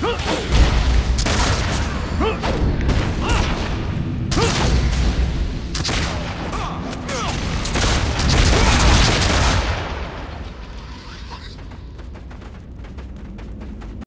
Huh?